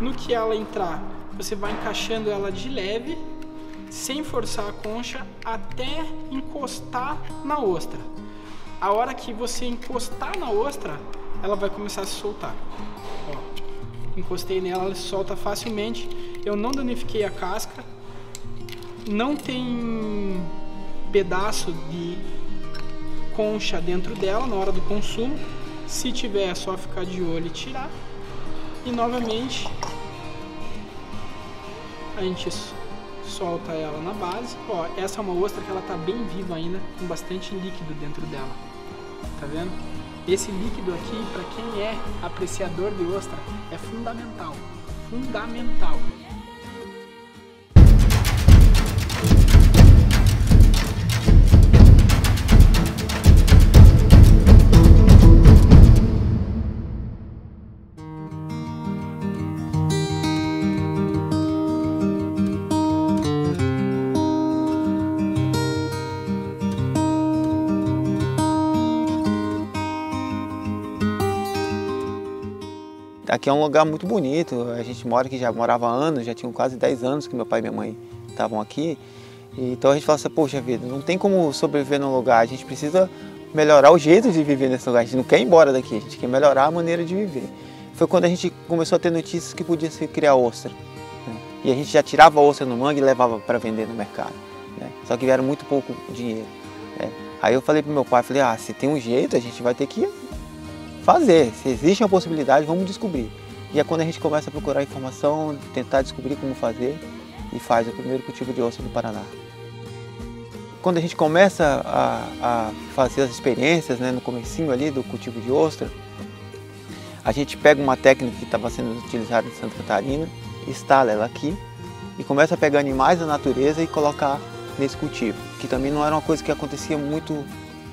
No que ela entrar, você vai encaixando ela de leve, sem forçar a concha, até encostar na ostra. A hora que você encostar na ostra, ela vai começar a se soltar. Ó, encostei nela, ela se solta facilmente. Eu não danifiquei a casca. Não tem pedaço de concha dentro dela na hora do consumo. Se tiver, é só ficar de olho e tirar. E novamente a gente solta ela na base. Ó, essa é uma ostra que ela tá bem viva ainda, com bastante líquido dentro dela. Tá vendo? Esse líquido aqui, para quem é apreciador de ostra, é fundamental. Fundamental. Aqui é um lugar muito bonito, a gente mora aqui, já morava há anos, já tinham quase 10 anos que meu pai e minha mãe estavam aqui. Então a gente fala assim, poxa vida, não tem como sobreviver num lugar, a gente precisa melhorar o jeito de viver nesse lugar, a gente não quer ir embora daqui, a gente quer melhorar a maneira de viver. Foi quando a gente começou a ter notícias que podia se criar ostra. Né? E a gente já tirava a ostra no mangue e levava para vender no mercado. Né? Só que vieram muito pouco dinheiro. Né? Aí eu falei para meu pai, falei, ah, se tem um jeito, a gente vai ter que fazer. Se existe uma possibilidade, vamos descobrir. E é quando a gente começa a procurar informação, tentar descobrir como fazer e faz o primeiro cultivo de ostra do Paraná. Quando a gente começa a, a fazer as experiências, né, no comecinho ali do cultivo de ostra, a gente pega uma técnica que estava sendo utilizada em Santa Catarina, instala ela aqui e começa a pegar animais da natureza e colocar nesse cultivo, que também não era uma coisa que acontecia muito,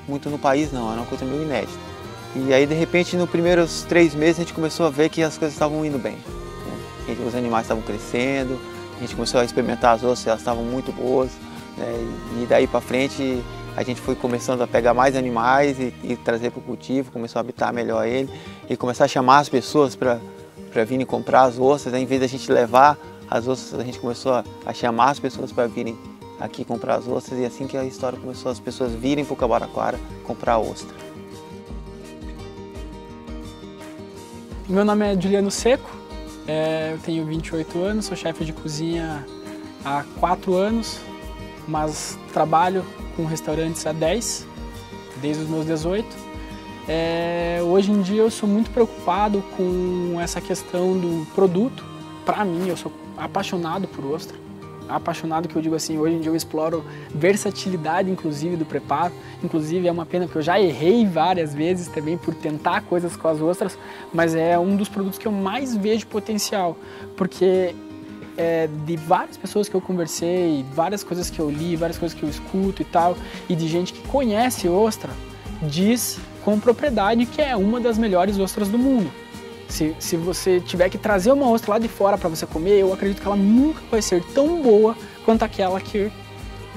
muito no país não, era uma coisa meio inédita. E aí, de repente, nos primeiros três meses, a gente começou a ver que as coisas estavam indo bem. Né? Os animais estavam crescendo, a gente começou a experimentar as ostras, elas estavam muito boas. Né? E daí para frente, a gente foi começando a pegar mais animais e, e trazer para o cultivo, começou a habitar melhor ele e começar a chamar as pessoas para virem comprar as ostras. Né? Em vez da gente levar as ostras, a gente começou a, a chamar as pessoas para virem aqui comprar as ostras e assim que a história começou, as pessoas virem para o Cabaraquara comprar ostra. Meu nome é Juliano Seco, é, eu tenho 28 anos, sou chefe de cozinha há 4 anos, mas trabalho com restaurantes há 10, desde os meus 18. É, hoje em dia eu sou muito preocupado com essa questão do produto. Para mim, eu sou apaixonado por ostra apaixonado que eu digo assim, hoje em dia eu exploro versatilidade inclusive do preparo, inclusive é uma pena porque eu já errei várias vezes também por tentar coisas com as ostras, mas é um dos produtos que eu mais vejo potencial, porque é, de várias pessoas que eu conversei, várias coisas que eu li, várias coisas que eu escuto e tal, e de gente que conhece ostra, diz com propriedade que é uma das melhores ostras do mundo. Se, se você tiver que trazer uma ostra lá de fora para você comer, eu acredito que ela nunca vai ser tão boa quanto aquela que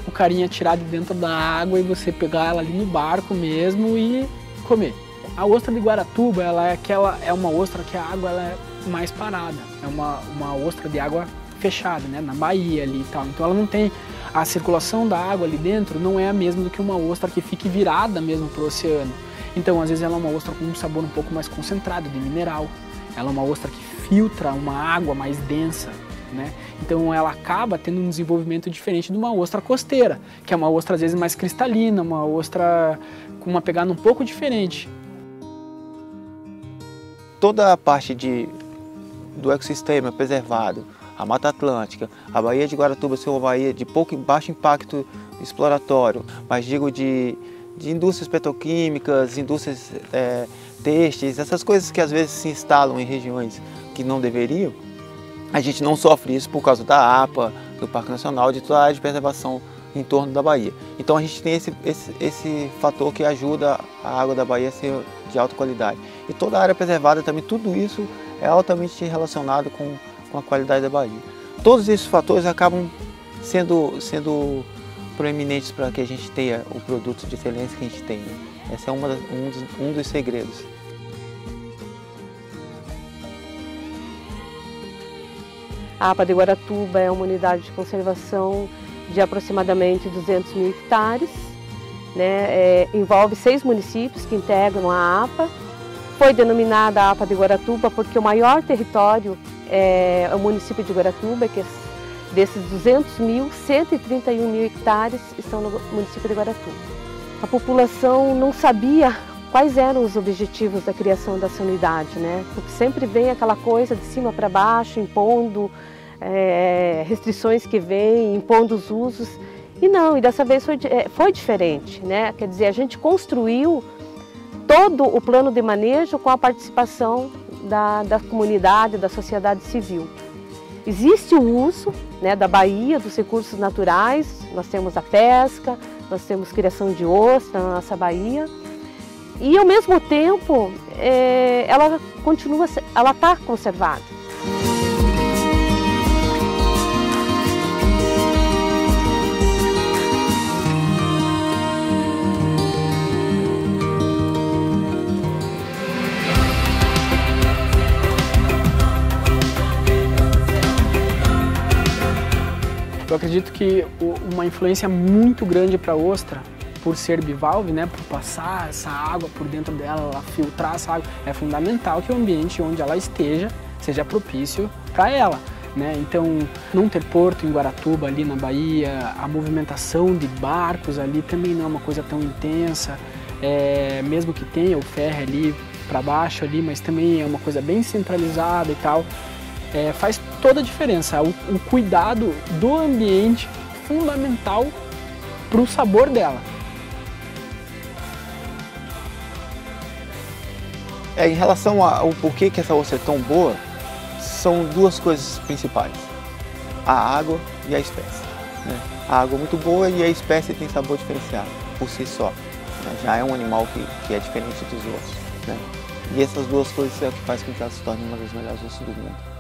o carinha tirar de dentro da água e você pegar ela ali no barco mesmo e comer. A ostra de Guaratuba, ela é aquela é uma ostra que a água ela é mais parada. É uma, uma ostra de água fechada, né, na Bahia ali e tal. Então ela não tem a circulação da água ali dentro não é a mesma do que uma ostra que fique virada mesmo para o oceano. Então às vezes ela é uma ostra com um sabor um pouco mais concentrado de mineral. Ela é uma ostra que filtra uma água mais densa, né? Então ela acaba tendo um desenvolvimento diferente de uma ostra costeira, que é uma ostra às vezes mais cristalina, uma ostra com uma pegada um pouco diferente. Toda a parte de, do ecossistema preservado, a Mata Atlântica, a Baía de Guaratuba ser uma baía de pouco e baixo impacto exploratório, mas digo de, de indústrias petroquímicas, indústrias é, essas coisas que às vezes se instalam em regiões que não deveriam, a gente não sofre isso por causa da APA, do Parque Nacional, de toda a área de preservação em torno da Bahia. Então a gente tem esse, esse, esse fator que ajuda a água da Bahia a ser de alta qualidade. E toda a área preservada também, tudo isso é altamente relacionado com, com a qualidade da Bahia. Todos esses fatores acabam sendo, sendo proeminentes para que a gente tenha o produto de excelência que a gente tem. Né? Esse é uma, um, dos, um dos segredos. A APA de Guaratuba é uma unidade de conservação de aproximadamente 200 mil hectares. Né? É, envolve seis municípios que integram a APA. Foi denominada APA de Guaratuba porque o maior território é o município de Guaratuba, que é desses 200 mil, 131 mil hectares estão no município de Guaratuba. A população não sabia quais eram os objetivos da criação dessa unidade, né? Porque sempre vem aquela coisa de cima para baixo, impondo é, restrições que vêm, impondo os usos. E não, e dessa vez foi, é, foi diferente, né? Quer dizer, a gente construiu todo o plano de manejo com a participação da, da comunidade, da sociedade civil. Existe o uso né, da Bahia, dos recursos naturais, nós temos a pesca, nós temos criação de ostra na nossa Bahia, e ao mesmo tempo é, ela continua, ela está conservada. Acredito que uma influência muito grande para a ostra por ser bivalve, né, por passar essa água por dentro dela, ela filtrar essa água, é fundamental que o ambiente onde ela esteja seja propício para ela. Né? Então, não ter porto em Guaratuba, ali na Bahia, a movimentação de barcos ali também não é uma coisa tão intensa, é, mesmo que tenha o ferro ali para baixo ali, mas também é uma coisa bem centralizada e tal. É, faz toda a diferença. O, o cuidado do ambiente fundamental para o sabor dela. É, em relação ao porquê que essa ostra é tão boa, são duas coisas principais. A água e a espécie. Né? A água é muito boa e a espécie tem sabor diferenciado por si só. Né? Já é um animal que, que é diferente dos outros. Né? E essas duas coisas é o que faz com que ela se torne uma das melhores ostras do mundo.